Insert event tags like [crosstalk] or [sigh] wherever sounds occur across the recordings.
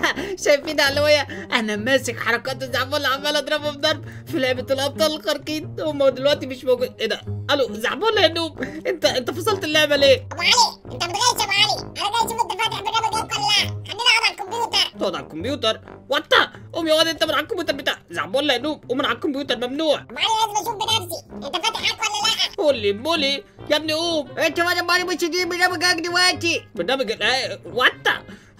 [laughs] شايفين يا علوية أنا ماسك حركات زعبولة عمال اضربه بضرب في لعبة الأبطال الخارقين. هم دلوقتي مش موجود. إيه ده؟ ألو زعبولة يا نوب. أنت أنت فصلت اللعبة ليه؟ أبو علي أنت بتغش يا أبو علي. أنا جاي أشوف انت فاتح برنامج إيه ولا لا؟ خليني اقعد على الكمبيوتر. تقعد على الكمبيوتر؟ وانت قوم يا واد أنت من على الكمبيوتر بتاع زعبولة يا نوب. قوم من على الكمبيوتر ممنوع. أبو علي لازم أشوف بنفسي. أنت فاتح حاجة ولا لا؟ قولي بولي. يا ابني قوم. أنت وأنا مالي مش دي برنامجك دلوقتي. برنامج ال-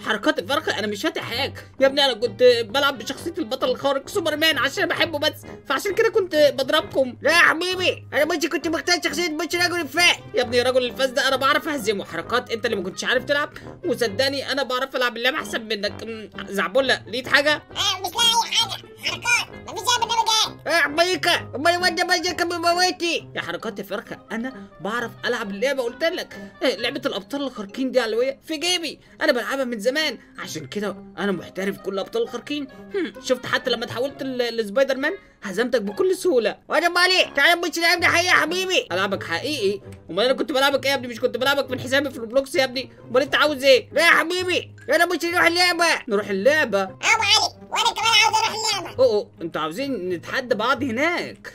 حركات الفرخة أنا مش فاتح حاجة. يا ابني أنا كنت بلعب بشخصية البطل الخارق سوبرمان عشان بحبه بس. فعشان كده كنت بضربكم. لا يا حبيبي أنا مش كنت مختار شخصية مش رجل الفاء. يا ابني رجل الفاس ده أنا بعرف أهزمه. حركات أنت اللي ما كنتش عارف تلعب وصدقني أنا بعرف ألعب اللعبة أحسن منك. أمم، زعبولة لقيت حاجة؟ آه مش لاقي حاجة. حركات إيه آه حبيبك امال بمواتي يا حركات الفرخه أنا بعرف ألعب اللعبة قلت لك. إيه، لعبة الأبطال الخارقين دي علويه في جيبي. أنا بلعبها من زمان. عشان كده أنا محترف كل أبطال الخارقين. شفت حتى لما تحولت لسبايدر مان هزمتك بكل سهولة. وأنا مالي تعالى مش لعبنا حقيقه يا حبيبي. ألعبك حقيقي؟ أمال أنا كنت بلعبك إيه يا ابني؟ مش كنت بلعبك من حسابي في روبلوكس يا ابني؟ أمال أنت عاوز إيه؟ لا يا حبيبي يلا مش نروح اللعبة. نروح اللعبة؟ ابو علي وأنا كمان عاوز أروح اللعبة. أوه أنتوا عاوزين نتحدى بعض هناك.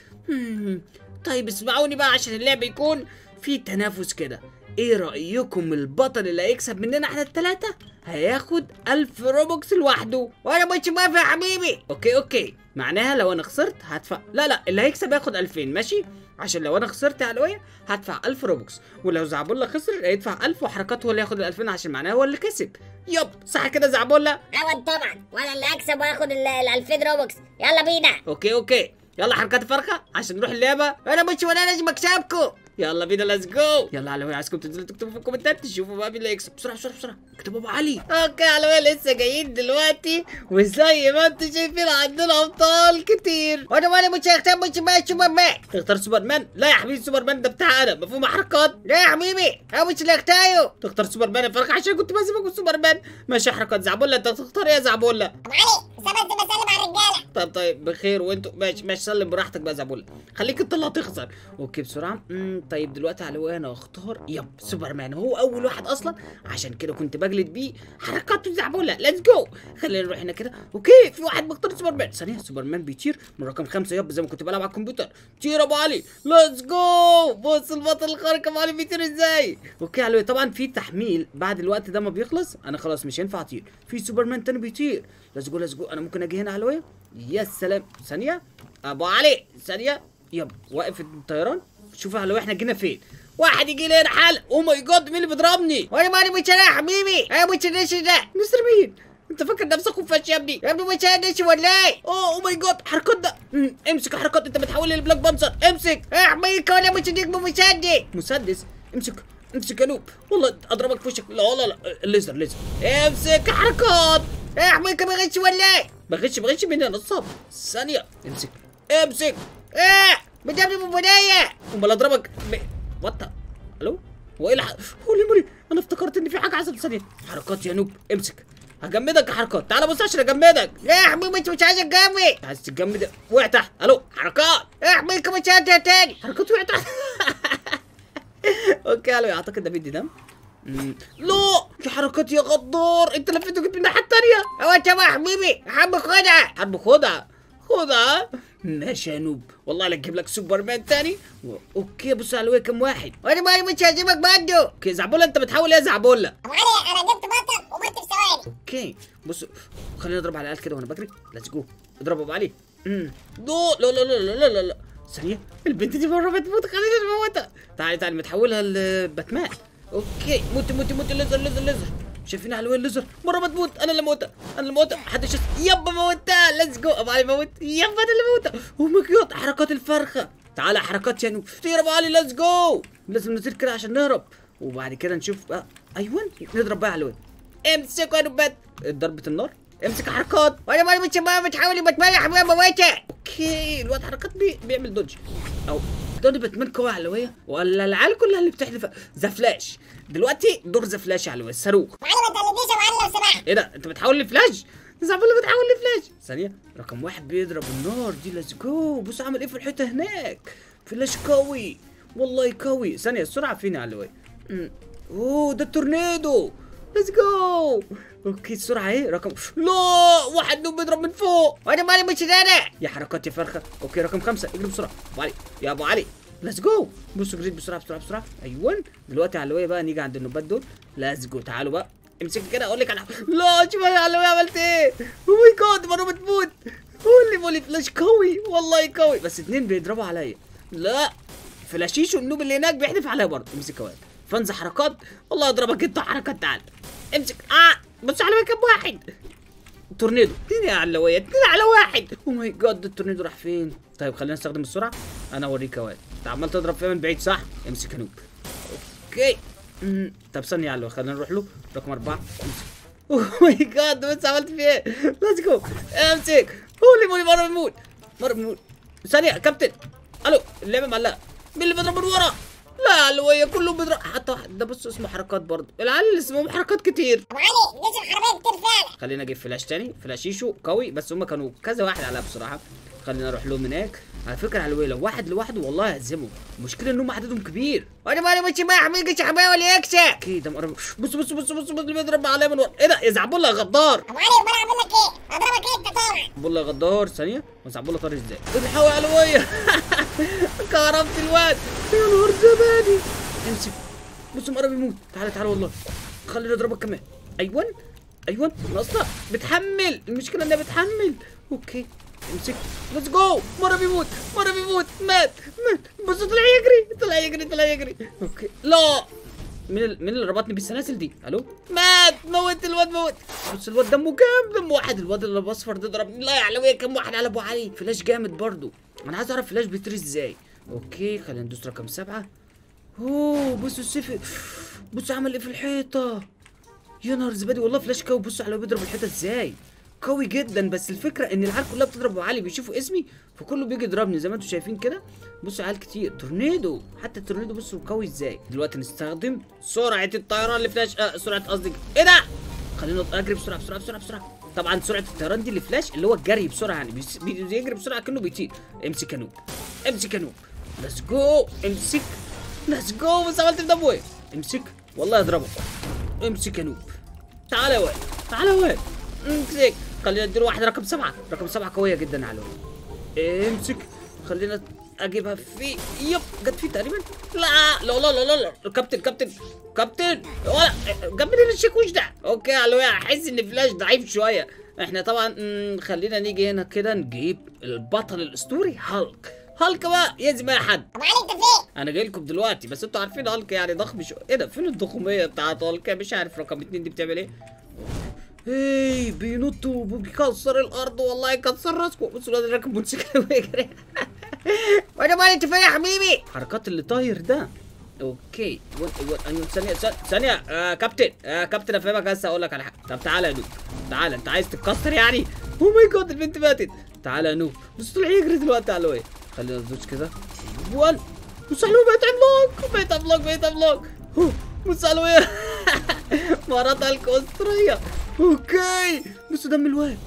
طيب اسمعوني بقى عشان اللعب يكون في تنافس كده. إيه رأيكم البطل اللي هيكسب مننا إحنا التلاتة؟ هياخد ألف روبوكس لوحده. وأنا مش موافق يا حبيبي. okay okay. معناها لو أنا خسرت هدفع. لا لا اللي هيكسب ياخد 2000 ماشي؟ عشان لو أنا خسرت يا علوية هدفع 1000 روبوكس ولو زعبولة خسر هيدفع 1000 وحركات هو اللي ياخد ال 2000 عشان معناها هو اللي كسب. yep صح كده زعبولة؟ أيوه طبعا وأنا اللي أكسب وآخد ال 2000 روبوكس. يلا بينا. okay okay. يلا حركات فرخة عشان نروح اللعبة. أنا مش وأنا لازم اكسبكم يلا بينا let's go يلا علوي عايزكم تنزلوا تكتبوا في الكومنتات؟ تشوفوا بقى مين اللي هيكسب. بسرعة بسرعة بسرعة. اكتبوا ابو علي. okay علوي لسه جايين دلوقتي. وزي ما أنتم شايفين عندنا أبطال كتير. وأنا مالي مش هختار مش ماشي سوبرمان تختار سوبرمان؟ لا يا حبيبي سوبرمان ده بتاع أنا مفهوم حركات لا يا حبيبي أنا مش اللي اختاره تختار سوبرمان يا فرخ عشان كنت بسيبك من سوبرمان. ماشي حركات زعبولة انت تختار إيه يا زعبولة. ابو علي بس أنا بس بسلم على الرجالة. طيب طيب بخير وانتوا ماشي ماشي سلم براحتك بقى يا زعبولة. خليك انت اللي هتخسر. okay بسرعة. طيب دلوقتي على أنا اختار yep سوبرمان. هو أول واحد أصلا. عشان كده كنت بجلد بيه. حركاته زعبولة. let's go خلينا نروح هنا كده. okay في واحد مختار سوبرمان. ثانية سوبرمان بيطير من رقم خمسة. yep زي ما كنت بلعب على الكمبيوتر. طير أبو علي. let's go بص البطل الخارق أبو علي بيطير إزاي؟ okay علوي طبعا في تحميل. بعد الوقت ده ما بيخلص أنا خلاص مش هينفع أطير. في سوبرمان تاني بيطير. let's go let's go أنا ممكن أجي هنا علوي يا سلام. ثانية. أبو علي ثانية. yep واقف الطيران. شوف علوي إحنا جينا فين. واحد يجي لي هنا حلق oh my God مين اللي بيضربني؟ وأنا مالي مش أنا يا حبيبي. أنا مش ده مستر مين؟ أنت فاكر نفسك خفاش يا ابني. يا ابني مش ولا إيه؟ اوه oh my God حركات ده. امسك حركات أنت بتحول لبلاك بانسر. امسك. حبيبي وأنا مش ديك بمسدس مسدس. امسك. امسك يا noob. والله أضربك في وشك. لا لا لا. الليزر ليزر. امسك حركات. حبيبي ما غش ولا إيه؟ بغش بغش مني أنا نصاب ثانية. امسك. امسك. إيه؟ بدأني ببنية امال أضربك. ب... وات ألو هو إيه الح... هولي مولي أنا افتكرت ان في حاجة حصلت ثانية. حركات يا نوب. امسك. هجمدك يا حركات. تعالى بص عشان اجمدك لا يا حبيبي انت مش عايز تجمد عايز تجمد؟ وقع تحت. ألو حركات. يا حبيبي مش عايز تاني. حركات وقع تحت. [laughs] أوكي ألو أعتقد ده بيدي دم. لا في حركات يا غدار. أنت لفيت وجيت من الناحيه التانية. هو انت يا حبيبي. حب خدها حرب خدها خدها ماشي يا نوب. والله لا تجيب لك سوبرمان تاني. و... أوكي بص على الوي كام واحد؟ وأنا مالي مش هسيبك برضه أوكي زعبولة أنت بتحاول إيه يا زعبولة. أبو علي أنا جبت بطل في ثواني. أوكي بص خليني اضرب على العيال كده وأنا بجري. ليتس جو اضرب أبو علي. امم لا لا لا لا لا لا لا. ثانية البنت دي مرة بتموت خلينا نموتها. تعالي تعالي متحولها لباتمان. أوكي موتي موتي موتي ليزر ليزر ليزر. شايفين على وين الليزر مره بتموت أنا اللي موتها أنا اللي موتها محدش يس... يابا موتها ليتس جو ابو علي موت يابا أنا اللي موتها جاد حركات الفرخه تعالى حركات يا نوب طير ابو علي ليتس جو لازم نطير كده عشان نهرب وبعد كده نشوف بقى أيوه نضرب بقى على الوين امسكوا يا نوبات ضربة النار امسك حركات وأنا مالي مش بتحاول بتملى يا حبيبي أوكي الواد حركات بي... بيعمل دوج أو دون باتمان قوي علوية ولا العيال كلها اللي بتحلف. ذا فلاش. دلوقتي دور ذا فلاش يا علوية الصاروخ تقلدنيش يا ابو علي لو سمحت إيه ده؟ أنت بتحول لفلاش زعبولة بتحول لفلاش ثانية رقم واحد بيضرب النار. دي let's go بص عامل إيه في الحتة هناك؟ فلاش قوي. والله قوي. ثانية السرعة فين أمم. أوه ده ال tornado. let's go okay السرعة إيه؟ رقم لا! واحد noob بيضرب من فوق! وأنا مالي مش أنا يا حركات يا فرخة! okay رقم خمسة. اجري بسرعة. أبو علي. يا أبو علي! let's go بصوا جريت بسرعة بسرعة بسرعة. أيوه. دلوقتي علويه بقى نيجي عند النوبات دول. let's go تعالوا بقى. امسك كده أقول لك على لا شوف يا علويه عملت إيه. oh my God مره بتموت. holy moly فلاش قوي. والله قوي. بس اتنين بيضربوا عليا. لا. فلاشيشو ال noob اللي هناك بيحدف عليا برضه. امسك يا واد فانز حركات. والله اضربك أنت حركات تعال. امسك. آه بص على كام واحد. تورنيدو. اتنين يا علوية اتنين على واحد. oh my God ال tornado راح فين؟ طيب خلينا نستخدم السرعة. أنا أوريك واد أنت عمال تضرب فيها من بعيد صح؟ امسك noob okay. طب ثانية يا علوية خلينا نروح له. رقم أربعة. امسك. oh my God بص عملت فيه إيه؟ let's go امسك. holy moly مرة بنموت مرة بنموت ثانية يا كابتن. ألو اللعبة معلقة. مين اللي بيضرب من ورا؟ لا علوية كلهم بيضرب حتى واحد. ده بص اسمه حركات برضه. العيال اللي اسمهم حركات كتير. ابو علي نزل كتير فعلا. خلينا أجيب فلاش تاني. فلاشيشو قوي بس هم كانوا كذا واحد عليها بصراحة. خلينا نروح لهم هناك. على فكرة على لو واحد لوحده والله هيهزمه المشكلة إنهم عددهم كبير. وأنا مالي مش ما حميقة شحبايه ولا يكسب أكيد ده مقرب بص بص بص بص بص اللي بيضرب عليا من ورا. إيه ده؟ يا زعبولة يا غدار. أبو علي امال أعمل لك إيه؟ أضربك إيه؟ أنت طالع. زعبولة يا غدار. ثانية. وزعبولة طار إزاي؟ الحقوا يا علوية كهربت الواد. يا نهار زبادي. امسك. بص مقرب يموت تعالى تعالى والله. خليني أضربك كمان. أيوه؟ أيوه؟ ناقصنا. بتحمل. المشكلة إنها بتحمل. okay. امسك. let's go مرة بيموت. مرة بيموت. مات. مات. بص طلع يجري. طلع يجري. طلع يجري. okay. لا. مين ال... مين اللي ربطني بالسلاسل دي. ألو؟ مات. موت الواد موت. بص الواد دمه كام دم واحد. الواد اللي باصفر ده ضرب. لا يا علوية كام واحد على أبو علي. فلاش جامد برضو. أنا عايز أعرف فلاش بيطير إزاي. okay. خلينا ندوس رقم سبعة. أوه. بصوا السيف. بصوا عمل إيه في الحيطة. يا نهار زبادي والله فلاش قوي بصوا على بيضرب الحيطة إزاي. قوي جدا بس الفكرة إن العيال كلها بتضرب ابو علي بيشوفوا اسمي فكله بيجي يضربني زي ما أنتم شايفين كده. بصوا عيال كتير تورنيدو حتى التورنيدو بصوا قوي إزاي. دلوقتي نستخدم سرعة الطيران اللي فلاش آه سرعة قصدي إيه ده؟ خلينا اجري بسرعة بسرعة بسرعة بسرعة. طبعا سرعة الطيران دي اللي فلاش اللي هو الجري بسرعة يعني بيجري بسرعة كأنه بيطير. امسك يا noob امسك يا noob let's go امسك. let's go بس عملت في دمه إيه امسك. والله اضربه امسك يا noob تعالى يا واد تعالى يا واد. امسك. خلينا نديله واحد رقم سبعة. رقم سبعة قوية جدا على امسك. خلينا أجيبها في يب جت فيه تقريبا. لا لا لا لا لا, لا. كابتن كابتن كابتن. ولا جاب لي الشاكوش ده. okay على الواد أحس إن فلاش ضعيف شوية. إحنا طبعا خلينا نيجي هنا كده نجيب البطل الأسطوري هالك. هالك بقى يزم اي حد علي أنت فين؟ أنا جاي لكم دلوقتي بس أنتوا عارفين هالك يعني ضخم شو. إيه ده؟ فين الضخومية بتاعت هالك مش عارف رقم اتنين دي بتعمل إيه؟ هي بينط وبيكسر الأرض. والله يكسر راسكم. بصوا الواد راكب موتوسيكل ويجري وأنا مالي انت فين يا حبيبي؟ حركات اللي طاير ده. okay. ثانية ثانية آه كابتن. آه كابتن أفهمك بس أقول لك على حاجة. طب تعالى يا noob. تعالى انت عايز تتكسر يعني؟ أو ماي جاد البنت ماتت. تعالى يا نوب. بص طلع يجري دلوقتي على وين خلينا ندوس كده. وان على بقيت عملاق بقيت عملاق بقيت عملاق هو، [laughs] بص مرات الكوستريه أوكي. بص دم الواد.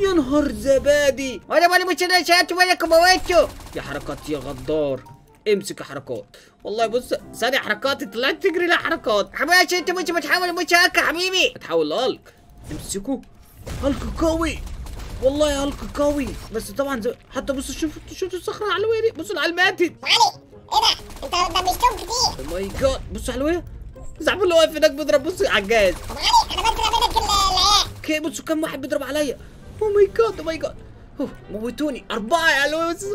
يا نهار زبادي. وأنا مالي مش أنا يا حركات يا غدار. امسك يا حركات. والله بص ثانية حركات طلعت تجري لا حركات. حماش انت مش بتحاول مش يا حبيبي. اتحول لهالك امسكه. هالك قوي. والله هالك قوي. بس طبعا زي... حتى بص شوف شوف الصخرة العلوية دي بصوا العيال ماتت ابو علي إيه ده؟ انت دمشتهم كتير oh my God بصوا العلوية زعبول اللي واقف هناك بيضرب بص على أنا العيال okay بصوا كم واحد بيضرب عليا. oh my God oh my God موتوني. أربعة يا بس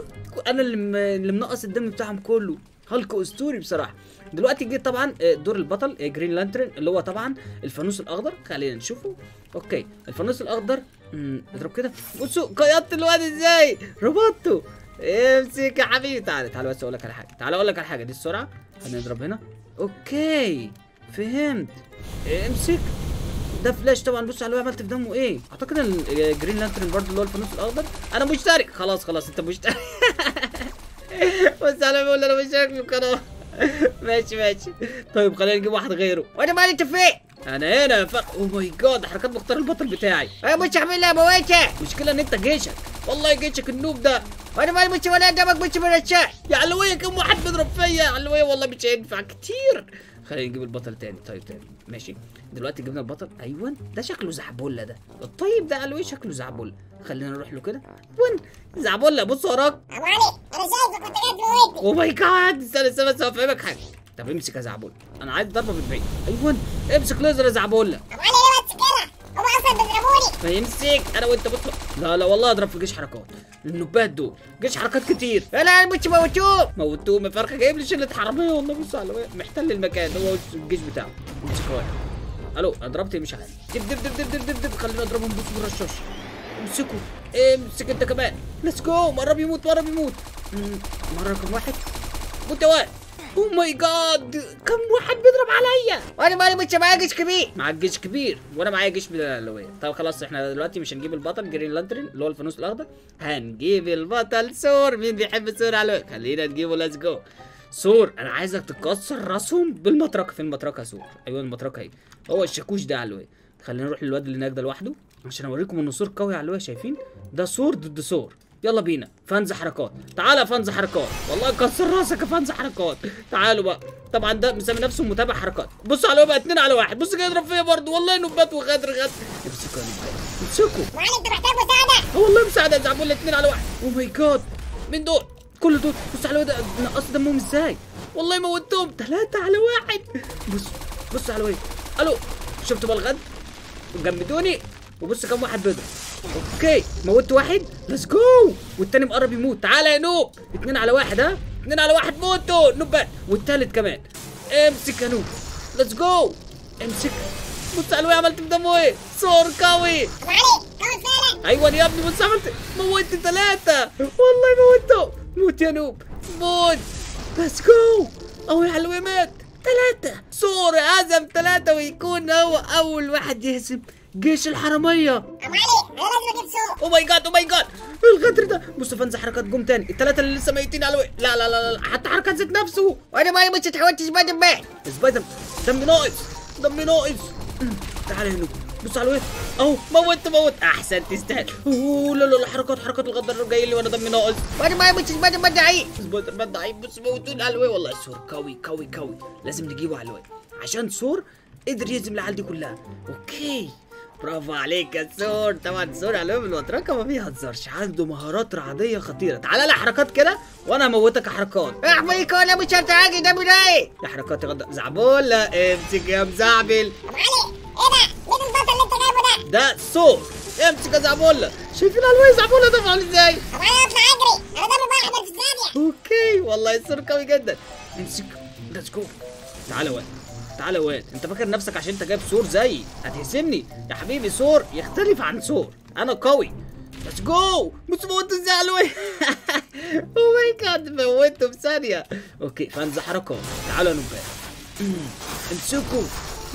أنا اللي اللي منقص الدم بتاعهم كله. هالك أسطوري بصراحة. دلوقتي جه طبعا آه، دور البطل آه، Green Lantern اللي هو طبعا الفانوس الأخضر. خلينا نشوفه. okay الفانوس الأخضر. امم اضرب كده. بصوا قيادت الواد إزاي؟ ربطته امسك يا حبيبي تعالى تعالى بس أقول لك على حاجة. تعالى أقول لك على حاجة. دي السرعة. خلينا نضرب هنا. okay. فهمت. امسك. ده فلاش طبعا. بص على عملت في دمه إيه؟ أعتقد ال Green Lantern برضه اللي هو الفانوس الأخضر. أنا مشترك خلاص خلاص أنت مشترك [laughs] بس أنا بقول أنا مشترك في القناه ماشي ماشي. طيب خلينا نجيب واحد غيره. وأنا مالي أنت فين أنا هنا ف... أو ماي جاد حركات مختار البطل بتاعي. أنا مش هعمل لها موته المشكلة إن أنت جيشك. والله جيشك النوب ده. وأنا مالي مش ولا قدامك مش من الشاي يا علوية كم واحد بيضرب فيا. يا علوية والله مش هينفع. كتير. خلينا نجيب البطل تاني. طيب تاني. ماشي. دلوقتي جبنا البطل. أيوه ده شكله زعبولة ده. الطيب ده قالوا إيه شكله زعبولة. خلينا نروح له كده. أيوه زعبولة بص وراك أبو علي أنا شايفك وانت جاي تموتني أو ماي جاد استنى استنى بس هفهمك حاجة. طب امسك يا زعبولة. أنا عايز ضربة من بعيد. أيوه امسك ليزر يا زعبولة. أبو علي ليه ما تسكرها هم أصلا بيضربوني ما يمسك أنا وأنت بص لا لا والله أضرب في جيش حركات. النوبات دول جيش حركات كتير. لا مش موتوه موتوه من فرخه جايب لي شلة حراميه والله بص على. محتل المكان. هو الجيش بتاعه. امسك ألو أنا ضربت مش عارف دب دب دب دب دب دب. خلينا اضربهم بص بالرشاش. امسكوا. امسك أنت كمان. let's go مرة بيموت مرة بيموت. مرة رقم واحد. موت يا واد oh my God كم واحد بيضرب عليا وأنا مالي مش معايا جيش كبير. معاك جيش كبير. وأنا معايا جيش من الاولويه طب خلاص إحنا دلوقتي مش هنجيب البطل Green Lantern اللي هو الفانوس الأخضر. هنجيب البطل سور. مين بيحب سور على خلينا نجيبه. let's go سور أنا عايزك تكسر راسهم بالمطرقة. في المطرقة يا سور؟ أيوه المطرقة أهي. هو الشاكوش ده على الوي خلينا نروح للواد اللي هناك ده لوحده عشان أوريكم ان سور قوي على الوي شايفين؟ ده سور ضد سور. يلا بينا fans حركات. تعالى يا fans حركات. والله كسر راسك يا fans حركات. تعالوا بقى. طبعا ده مسمي نفسه متابع حركات. بص على بقى اتنين على واحد. بص جاي يضرب فيا برضه. والله نوبات وغدر غدر امسكوا يا امسكوا. انت محتاج مساعدة؟ آه والله مساعدة. زعبول اتنين على واحد. oh my God مين دول؟ كل دول. بص على الواد نقص دمهم إزاي؟ والله موتهم. ثلاثة على واحد. بص بص على ألو شفتوا بقى الغدر؟ جمدوني. وبص كم واحد بيضرب. okay موت واحد. let's go والتاني مقرب يموت. تعالى يا noob. اتنين على واحد ها؟ اتنين على واحد موتوا. نوبات والتالت كمان. امسك يا noob. let's go امسك. بص على عملت بدمه إيه سور قوي. أيوه يا ابني بص عملت. موت ثلاثة. والله موته موت يا noob. موت. let's go اهو يا حلوي مات ثلاثة. سور هزم ثلاثة ويكون هو أول واحد يهزم. جيش سور oh my God oh my God الغدر ده. بص fans حركات جم تاني. الثلاثة اللي لسه ميتين على لا لا لا لا حتى حركات ذات نفسه. وأنا مالي مش تحاول سبايدر مان سبايدر دمي ناقص. دمي ناقص. تعال هنا. بص على الواد أهو موت موت. أحسن تستاهل. أوه لا لا لا. حركات حركات الغدر جاي لي وأنا دمي ناقص. وأنا مالي مش سبايدر مان ضعيف سبايدر مان ضعيف بص موتون على الواد والله سور قوي قوي قوي. لازم نجيبه على الواد عشان سور قدر يهزم العيال دي كلها. أوكي. برافو عليك يا سور طبعا سور على الواد بالوتركه ما بيهزرش عنده مهارات رعدية خطيرة. تعالى لي حركات كده وأنا هموتك يا حركات احميك ولا مش هتعاجي ده بداية يا حركات غدا زعبولة امسك يا مزعبل علي إيه ده؟ مين البطل اللي أنت جايبه ده؟ ده سور امسك يا زعبولة شايفين الوي زعبولة ده عامل إزاي؟ ابو علي اطلع اجري أنا ضرب واحد في الثانية أوكي والله السور قوي جدا. امسك. let's go تعالى واد تعالى واد انت فاكر نفسك عشان انت جايب ثور زيي؟ هتهزمني؟ يا حبيبي ثور يختلف عن ثور أنا قوي. let's go بص موته إزاي على oh my god موته بثانيه okay fans حركات تعالوا نبات [clears throat] امسكوا.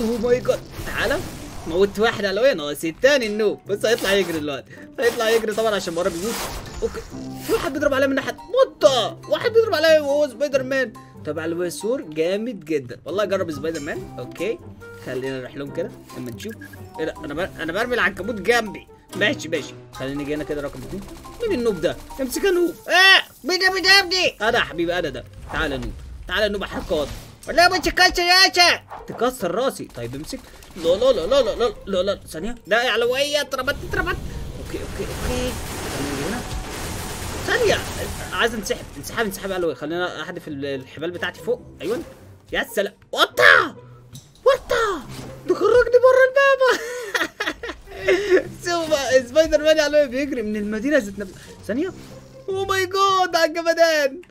oh my god تعالى. موت واحد على وين؟ ناقص التاني ال noob. بص هيطلع يجري دلوقتي هيطلع يجري طبعا عشان مرة بيموت أوكي في واحد بيضرب عليا من ناحية. موتة واحد بيضرب عليا وهو سبايدر مان. تبع الويسور جامد جدا. والله جرب سبايدر مان. أوكي. خلينا نروح لهم كده. أما نشوف إيه ده؟ أنا بر... أنا برمي العنكبوت جنبي. ماشي ماشي. خليني جينا هنا كده رقم اثنين مين النوب ده؟ امسك النوب آه! مين ده؟ مين ده يا ابني؟ آه أنا حبيبي أنا ده. تعالى نوب. تعالى نوب حركات والله ما تكسر يا شا تكسر راسي. طيب امسك. لا لا لا لا لا لا لا ثانية. لا علوية اتربت اتربت okay okay okay. ثانية عايز انسحب انسحاب انسحاب علوية خلينا أحدف ال- الحبال بتاعتي فوق. أيوه. يا سلام. وطا! وطا! تخرجني بره الباب. [laughs] شوف سبايدر مان علوية بيجري من المدينة. ذات نفسها ثانية. oh my god على الجمدان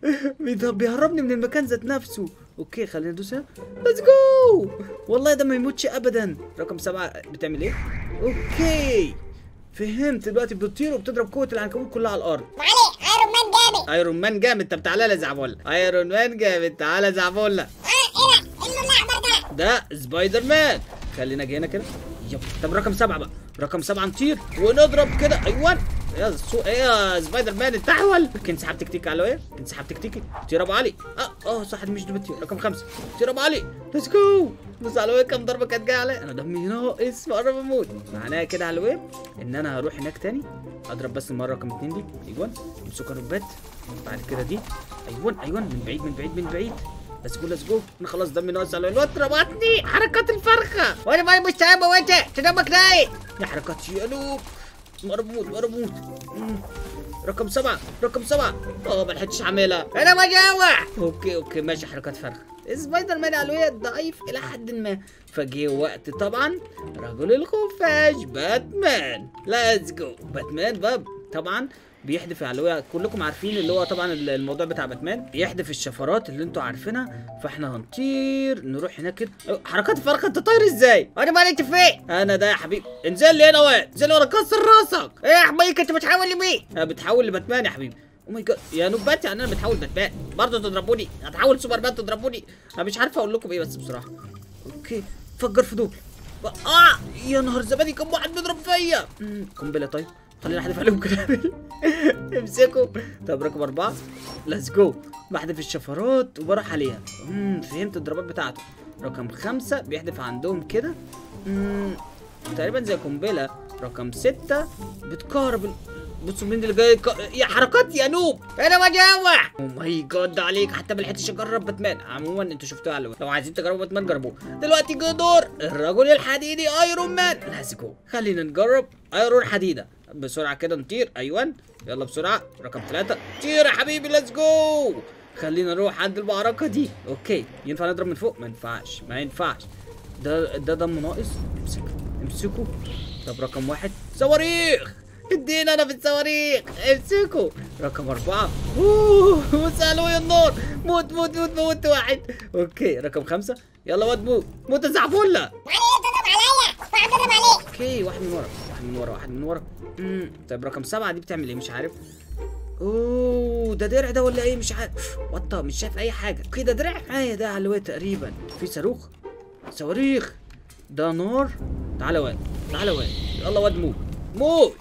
بيهربني من المكان ذات نفسه. okay خلينا ندوس هنا. let's go والله ده ما يموتش ابدا. رقم سبعة بتعمل إيه؟ okay. فهمت. دلوقتي بتطير وبتضرب قوة العنكبوت كلها على الأرض. ايرون مان جامد. طب تعالى يا زعبولة ايرون مان جامد. تعالى زعبولة إيه ده الاحمر ده ده سبايدر مان. خلينا هنا كده. yep. طب رقم سبعة بقى. رقم سبعة نطير ونضرب كده. أيوه يا سو... إيه يا سبايدر مان انت احول كنت سحب تكتيك على إيه كنت سحب تكتيكي طير ابو علي. آه آه صح مش دبتي رقم خمسة. طير ابو علي. let's go بص على كام ضربة كانت جاية عليا أنا دمي ناقص مقرب أموت معناها كده على إيه إن أنا هروح هناك تاني. أضرب بس المرة رقم اتنين دي. أيوه امسكها نوبات بعد كده دي. أيوه أيوه من بعيد من بعيد من بعيد. let's go let's go أنا خلاص دمي ناقص على الواد ربطني حركات الفرخة. وأنا مالي مستعبة وأنت تنامك نايم يا حركات يا noob مربوط مربوط مم. رقم سبعة رقم سبعة. آه ما لحقتش أعملها. أنا بجوع okay okay ماشي حركات فرخة. سبايدر مان علوية ضعيف إلى حد ما. فجه وقت طبعا رجل الخفاش باتمان. let's go باتمان باب. طبعا بيحدف علوية كلكم عارفين اللي هو طبعا الموضوع بتاع باتمان بيحدف الشفرات اللي أنتوا عارفينها فاحنا هنطير نروح هناك. كده حركات الفرخة انت طاير إزاي؟ وأنا مالي انت فين أنا ده يا حبيبي. انزل لي هنا واد انزل ورا كسر راسك. إيه يا حبيبي انت بتحاول لمين؟ أنا بتحول لباتمان يا حبيبي. oh my god يا نوبات يعني أنا بتحول باتمان. برضه تضربوني. هتحول سوبر مان تضربوني. أنا مش عارف أقول لكم إيه بس بصراحة. okay فجر في دول آه يا نهار زبادي كم واحد بيضرب فيا. قنبلة طيب. خلينا احذف عليهم كامل [laughs] امسكوا. طب رقم أربعة. let's go بحذف الشفرات وبروح عليها. امم فهمت الضربات بتاعته. رقم خمسة بيحذف عندهم كده. امم تقريبا زي قنبلة. رقم ستة بتكهرب بصوا مين اللي جاي يا حركات يا noob. أنا بجوع. oh my god عليك. حتى ما لحقتش أجرب باتمان. عموما أنتوا شفتوها على لو عايزين تجربوا باتمان جربوه. دلوقتي جه دور. الرجل الحديدي ايرون مان جو خلينا نجرب ايرون حديده بسرعة كده نطير. أيوه. يلا بسرعة. رقم ثلاثة طير يا حبيبي. let's go خلينا نروح عند المعركة دي. okay. ينفع نضرب من فوق؟ ما ينفعش. ما ينفعش. ده ده دم ناقص. امسك امسكوا طب رقم واحد. صواريخ! ادينا أنا في الصواريخ. امسكوا رقم أربعة. أوه. وسألوا يا النار. موت موت موت موت. واحد. okay. رقم خمسة. يلا واد موت. موت. يا عليك. okay واحد من ورا واحد من ورا واحد من ورا. امم طيب رقم سبعة دي بتعمل إيه؟ مش عارف. أوه ده درع ده ولا إيه؟ مش عارف. وطه مش شايف اي حاجة. okay ده درع؟ معايا ده على الواد تقريبا. في صاروخ. صواريخ. ده نار. تعالى واد تعالى واد. يلا واد موت. موت.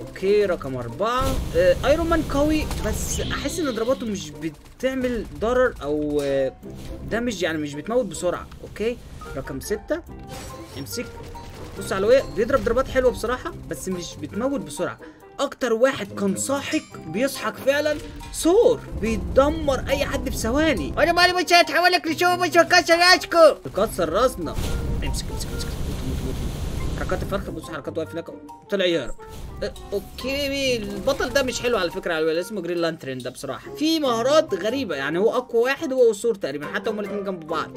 okay رقم أربعة. آه ايرون مان قوي بس أحس إن ضرباته مش بتعمل ضرر أو آه damage يعني مش بتموت بسرعة. okay رقم ستة. امسك بص على ويه بيضرب ضربات حلوة بصراحة بس مش بتموت بسرعة. أكتر واحد كان ساحق بيسحق فعلا ثور بيدمر أي حد في ثواني. وأنا مالي مش هتحولك لشو مش هكسر راسكو. تكسر راسنا. امسك امسك امسك. حركات الفرخة بص حركات واقف هناك. طلع يهرب. okay البطل ده مش حلو على فكرة على الويل اسمه جرين لانترن ده بصراحة. في مهارات غريبة يعني هو أقوى واحد هو والثور تقريبا حتى هما الاثنين جنب بعض.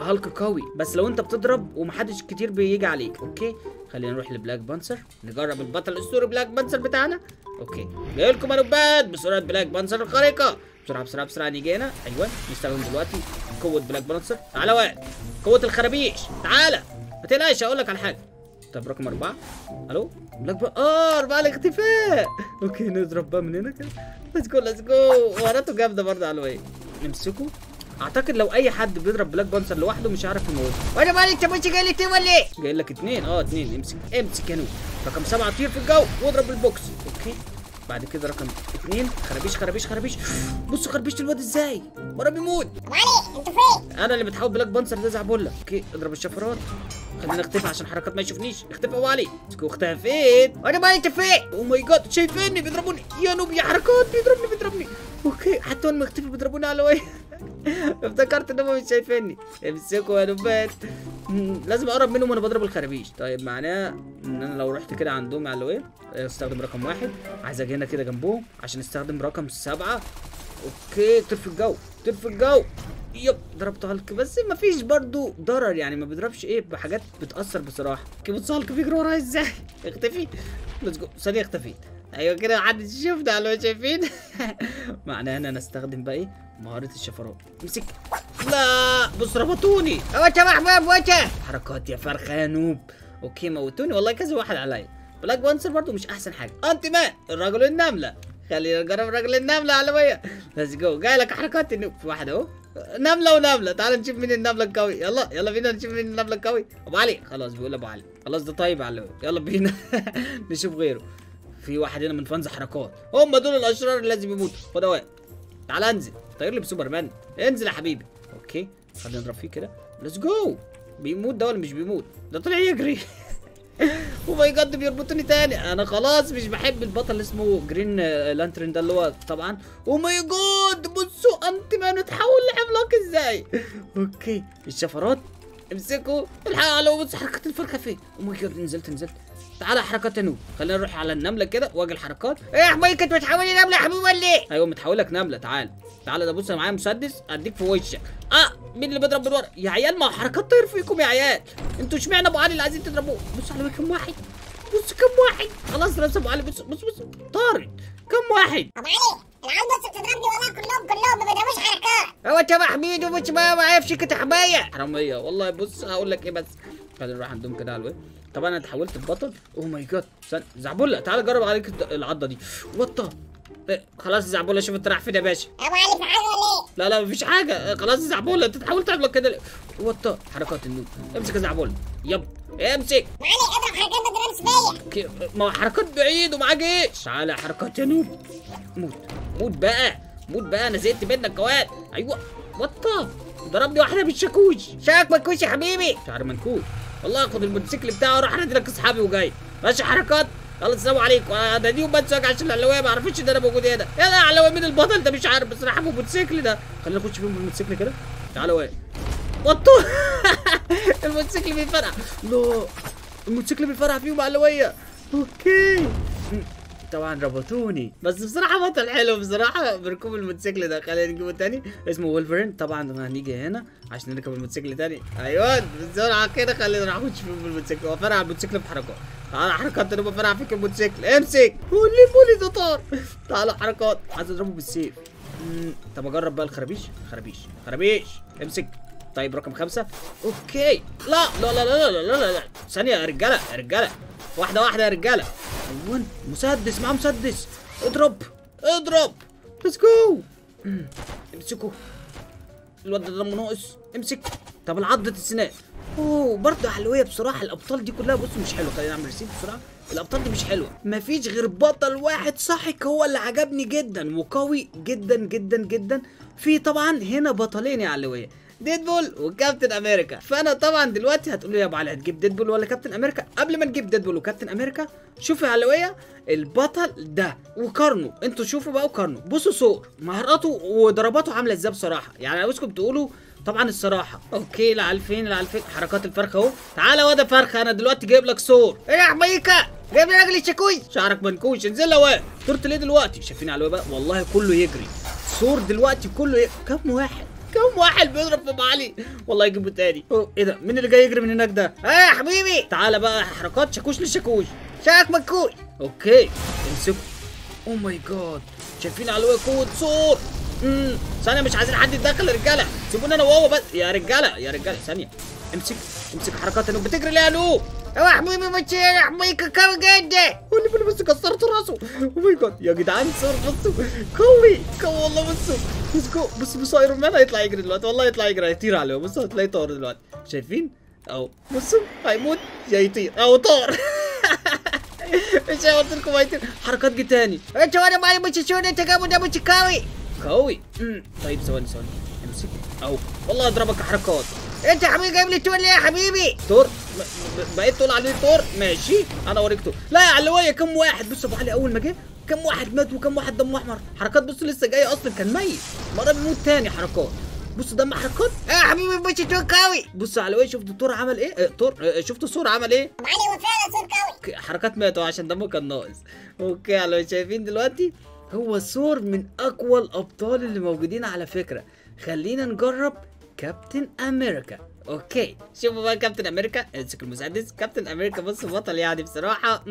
هالك قوي بس لو أنت بتضرب ومحدش كتير بيجي عليك okay؟ خلينا نروح لبلاك بانسر نجرب البطل الاسطوري بلاك بانسر بتاعنا okay؟ جاي لكم نوبات بسرعة بلاك بانسر الخارقة. بسرعة بسرعة بسرعة نيجي هنا. أيوه نستخدم دلوقتي قوة بلاك بانسر. تعالى واد قوة الخرابيش. تعالى ما تقلقش أقول لك على حاجة. طب رقم أربعة. ألو؟ بلاك بقى. آه أربعة الاختفاء okay نضرب بقى من هنا كده. let's go let's go مهاراته جامدة برضه على الوي نمسكه. أعتقد لو أي حد بيضرب بلاك بانسر لوحده مش هيعرف يموته. وأنا مالي انت مش جاي لي تاني ولا إيه؟ جاي لك اتنين. آه اتنين. امسك. امسك يا noob. رقم سبعة طير في الجو. واضرب بالبوكس okay. بعد كده رقم اتنين. خرابيش خرابيش خرابيش بصوا خربشت الواد إزاي؟ مرة بيموت. طب علي أنتوا فين؟ أنا اللي بتحاول Black Panther ده زعبولة. okay اضرب الشفرات. خلينا نختفي عشان حركات ما يشوفنيش. اختفي ابو علي اسكو اختفيت. وأنا مالي انت فين oh my god شايفيني بيضربوني. يا noob يا حركات بيضربني بيضربني. okay حتى وأنا مختفي بيضربوني على وين [laughs] افتكرت إن هم مش شايفيني. امسكوا يا نوبات لازم أقرب منهم وأنا بضرب الخرابيش. طيب معناه إن أنا لو رحت كده عندهم على وين استخدم رقم واحد. عايز أجي هنا كده جنبهم عشان استخدم رقم سبعة. okay طير في الجو طير في الجو. yep ضربت هالك. بس ما فيش برضو ضرر يعني ما بيضربش إيه بحاجات بتأثر بصراحة. بص هالك بيجري ورايا إزاي؟ [laughs] اختفي. let's go ثانية اختفيت. أيوه كده محدش يشوفنا على شايفين؟ [laughs] معناه ان أنا استخدم بقى إيه؟ مهارة الشفرات. امسك. لا بص ربطوني. انت محبوب وانت حركات يا فرخة يا noob. okay موتوني. والله كذا واحد عليا. Black Panther برضو مش أحسن حاجة. Ant-Man الرجل النملة. خلينا نجرب رجل النملة على مية. let's go جاي لك حركات ال noob. في واحد أهو. نملة ونملة. تعال نشوف مين النملة القوي. يلا يلا بينا نشوف مين النملة القوي. أبو علي. خلاص بيقول أبو علي. خلاص ده طيب على. يلا بينا. [laughs] نشوف غيره. في واحد هنا من fans حركات. هم دول الأشرار اللي لازم يموتوا خد أهو. تعال انزل. طير لي بسوبرمان. انزل يا حبيبي. okay. خلينا نضرب فيه كده. let's go بيموت ده ولا مش بيموت؟ ده طلع يجري. [laughs] oh my god بيربطوني تاني. أنا خلاص مش بحب البطل اللي اسمه Green آه، Lantern ده اللي هو طبعا. oh my god بصوا Ant-Man اتحول لعملاق إزاي؟ okay الشفرات امسكوا الحقوا على بص حركات الفرخة فين؟ oh my god نزلت نزلت. تعالى حركات noob خلينا نروح على النملة كده واجي الحركات. إيه يا حمايك انت بتحاولي نملة يا حبيبي ولا إيه؟ أيوه متحولك نملة تعال. تعال ده بص أنا معايا مسدس أديك في وشك. آه مين اللي بيضرب بالورق؟ يا عيال ما حركات طير فيكم يا عيال. أنتوا اشمعنى ابو علي اللي عايزين تضربوه؟ بص على كم واحد. بص كم واحد. خلاص راسه ابو علي. بص بص بص طارد. كم واحد؟ ابو علي العيال بص بتضربني والله كلهم كلهم. ما بيضربوش حركات. هو انت يا حميد ومش ما عارفش كنت حماية. حرامية. والله بص هقول لك إيه بس. خلينا نروح عندهم كده على طبعا أنا اتحولت لبطل اوه ماي جاد زعبله تعال جرب عليك العضة دي. وطه إيه، خلاص يا زعبله شوف انت رايح فين يا باشا. ابو علي في حاجة ولا إيه؟ لا لا مفيش حاجة. آه، خلاص يا زعبولة. انت تحاول تعمل كده. ليه؟ وطى حركات النوب. امسك يا زعبولة يب. امسك. علي اضرب حركات فيا أوكي، ما هو حركات بعيد ومعاه جيش. تعالى يا حركات يا نوب. موت. موت بقى. موت بقى. أنا زهقت منك كواد أيوه. وطى ضربني واحدة بالشاكوش. شاك مكوش يا حبيبي؟ شعر منكوش. والله اخد الموتوسيكل بتاعه وأروح انادي لك أصحابي وجاي. ماشي حركات. يلا السلام عليكم. أنا دي بس عشان العلوية ما عرفتش إن أنا موجود. هنا يا ده؟ علوية مين البطل ده مش عارف بس راح بالموتوسيكل ده. خلينا نخش فيهم بالموتوسيكل كده. تعالى وين؟ وطوا [laughs] الموتوسيكل بيفرقع. لا الموتوسيكل بيفرقع فيهم علوية. okay. طبعا ربطوني. بس بصراحة بطل حلو بصراحة. بركوب الموتوسيكل ده. خلينا نجيبه تاني. اسمه وولفرين. طبعا هنيجي هنا عشان نركب الموتوسيكل تاني. أيوه بسرعة كده. خلينا نروح نخش فيه بالموتوسيكل. هو فرقع الموتوسيكل بحركات تعالى حركات أنا بفرقع فيك الموتوسيكل إمسك. قول لي بولي ده طار. تعالى حركات. عايز اضربه بالسيف. طب اجرب بقى الخرابيش خرابيش خرابيش إمسك. طيب رقم خمسة. okay. لا. لا لا لا لا لا لا. ثانية يا رجالة يا رجالة. واحدة واحدة يا رجالة. أيوه مسدس. معاه مسدس. اضرب. اضرب. let's go امسكوا. الواد ده ناقص. امسك. طب العضة السنان أوه برضه حلوية بصراحة. الأبطال دي كلها بصوا مش حلوة خلينا نعمل reset بسرعة الأبطال دي مش حلوة. مفيش غير بطل واحد صاحك هو اللي عجبني جدا وقوي جدا جدا جدا. في طبعا هنا بطلين يا علوية. Deadpool وكابتن أمريكا. فأنا طبعا دلوقتي هتقول لي يا أبو علي هتجيب Deadpool ولا كابتن أمريكا؟ قبل ما نجيب Deadpool وكابتن أمريكا شوف يا علوية البطل ده وقارنوا أنتوا شوفوا بقى وقارنوا بصوا صور مهاراته وضرباته عاملة إزاي بصراحة. يعني عاوزكم تقولوا طبعا الصراحة. okay لا عارفين حركات الفرخة أهو. تعالى واد فرخه أنا دلوقتي جايب لك صور. إيه يا حمايكة؟ جايب لي راجل الشاكوش. شعرك منكوش. انزل واقف طرت ليه دلوقتي؟ شايفين على بقى والله كله يجري. صور دلوقتي كله ي... كم واحد؟ كم واحد بيضرب في أبو علي والله يجيبه تاني. أوه، إيه ده؟ مين اللي جاي يجري من هناك ده؟ إيه يا حبيبي؟ تعالى بقى حركات شاكوش للشاكوش. شاك مكوش okay. امسكوا oh my god شايفين على قوة صور. امم ثانية مش عايزين حد يتدخل يا رجالة. سيبونا أنا وهو بس. يا رجالة يا رجالة ثانية. امسك امسك حركات إنه بتجري ليه هو يا حبيبي مش يا حمايكة قوي جدا واللي بالي بس كسرت راسه. أو ماي جاد يا جدعان صور بصوا قوي قوي والله بصوا بص جو بص بص ايرون مان هيطلع يجري دلوقتي. والله يطلع يجري هيطير عليه. بصوا هتلاقيه طار دلوقتي. شايفين؟ اهو بصوا هيموت يا يطير. اهو طار. [laughs] مش قلت لكم هيطير. حركات جه تاني. أنت وأنا معي مش شون أنت جابه ده مش قوي؟ قوي أمم، طيب ثواني ثواني. امسك اهو والله أضربك حركات. أنت يا حبيبي جايب لي تقول لي يا حبيبي. تور بقيت تقول عليه تور؟ ماشي. أنا أوريك تور. لا يا علوية كم واحد؟ بص أبو علي أول ما جه كم واحد مات وكم واحد دمه أحمر؟ حركات بص لسه جاي أصلا. كان ميت. مرة بيموت تاني حركات. بص دم حركات. إيه يا حبيبي مش تقول قوي. بص يا علوية شفت التور عمل إيه؟ آه، تور آه، شفت الصور عمل إيه؟ ابو علي هو فعلا صوت قوي حركات ماتوا عشان دمه كان ناقص. okay على شايفين دلوقتي. هو سور من أقوى الأبطال اللي موجودين على فكرة. خلينا نجرب كابتن أمريكا. okay. شوفوا بقى كابتن أمريكا. امسك المسدس. كابتن أمريكا بص بطل يعني بصراحة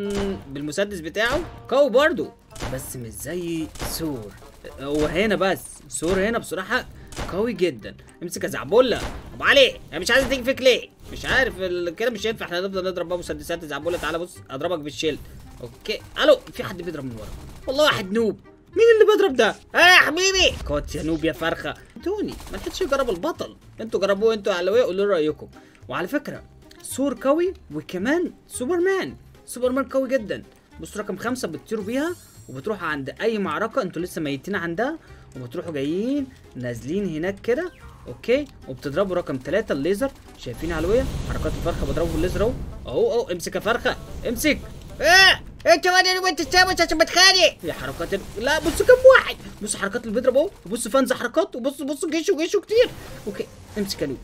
بالمسدس بتاعه قوي برضو بس مش زي سور. هو هنا بس. سور هنا بصراحة قوي جدا. امسك يا زعبله ابو علي أنا مش عايز فيك ليه؟ مش عارف كده مش ينفع. إحنا نفضل نضرب بقى مسدسات يا زعبله تعالى بص أضربك بال shield okay. ألو في حد بيضرب من ورا. والله واحد noob. مين اللي بيضرب ده؟ إيه يا حبيبي. كوت يا noob يا فرخة. توني ما لحقتش يجرب البطل. أنتوا جربوه أنتوا يا علويه قولوا رأيكم. وعلى فكرة ثور قوي وكمان سوبرمان. سوبرمان قوي جدا. بصوا رقم خمسة بتطيروا بيها وبتروحوا عند أي معركة أنتوا لسه ميتين عندها وبتروحوا جايين نازلين هناك كده Okay؟ وبتضربوا رقم ثلاثة الليزر. شايفين علوية حركات الفرخة بضربه بالليزر أهو. أهو أهو امسك يا فرخة. امسك. آه انت وأنا وأنت تسامس عشان بتخانق يا حركات ال... لا بصوا كم واحد. بصوا حركات اللي بيضرب أهو. وبصوا fans حركات وبصوا بصوا جيشه جيشه كتير. okay امسك يا noob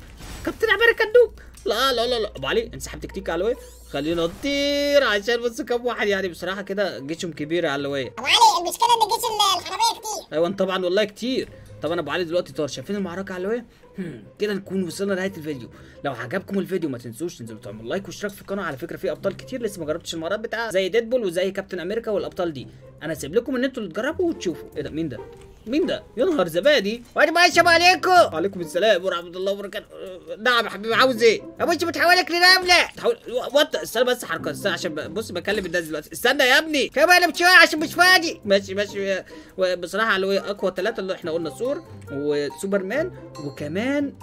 كابتن أمريكا noob لا لا لا لا. أبو علي انسحب تكتيك علوية خلينا نطير عشان بصوا كم واحد يعني. بصراحة كده جيشهم كبير علوية أبو علي المشكلة إن جيش ال- الحرامية كتير؟ أيوه طبعا والله كتير. طبعا ابو علي دلوقتي طار شايفين المعركة علوية كده نكون وصلنا لنهاية الفيديو. لو عجبكم الفيديو ما تنسوش تنزلوا تعملوا like واشتراك في القناة. على فكرة في أبطال كتير لسه ما جربتش المهارات بتاعها زي ديدبول وزي كابتن أمريكا والأبطال دي. أنا سيب لكم إن أنتوا تجربوا وتشوفوا. إيه ده؟ مين ده؟ مين ده؟ يا نهار زبادي. ما السلام عليكم. وعليكم السلام ورحمة الله وبركاته. نعم يا حبيبي عاوز إيه؟ ابوش بتحولك لرمله تحاول what؟ استنى بس حركات استنى عشان بص بكلم الناس دلوقتي. استنى يا ابني. كمان بشوية عشان مش فاضي. ماشي ماشي. وبصراحة علوية أقوى ثلاثة اللي إحنا قلنا ثور وسوبرمان وكمان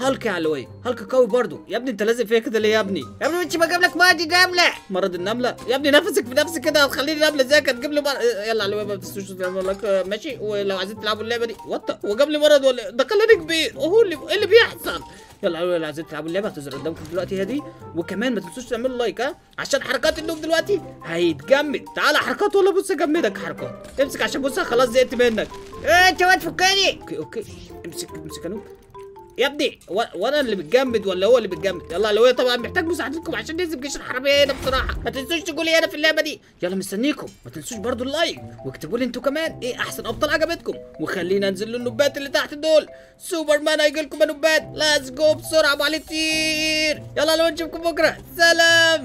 هالك يا علوية هالك قوي برضو يا ابني انت لازق فيا كده ليه يا ابني؟ يا ابني مش بجيب لك ماضي رمله مرض النملة؟ يا ابني نفسك في نفسك كده هتخليني نملة زيك هتجيب لي يلا علوية ما تنسوش ماشي ولو عايزين تلعبوا اللعبة دي. what هو جاب لي مرض ولا؟ ده خلاني كبير هو اللي إيه اللي بيحصل؟ يلا علوية لو عايزين تلعبوا اللعبة. هتظهر قدامكم دلوقتي هي دي. وكمان ما تنسوش تعملوا like ها عشان حركات ال noob دلوقتي هيتجمد. تعالى حركات ولا بص اجمدك حركات. امسك عشان بص خلاص زهقت منك. آه انت واد فكني okay okay. امسك امسك يا noob. يا ابني وأنا اللي بتجمد ولا هو اللي بتجمد يلا لو طبعا محتاج مساعدتكم عشان نهزم جيش الحراميه هنا بصراحة. ما تنسوش تقولوا لي أنا في اللعبة دي. يلا مستنيكم. ما تنسوش برضو ال like واكتبوا لي أنتوا كمان إيه أحسن أبطال عجبتكم. وخلينا انزل للنوبات اللي تحت دول. سوبرمان هيجي لكم نوبات let's go بسرعة أبو علي يلا لو نشوفكم بكرة. سلام.